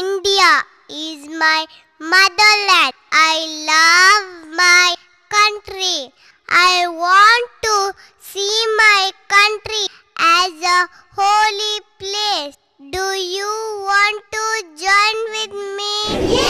India is my motherland. I love my country. I want to see my country as a holy place. Do you want to join with me? Yeah!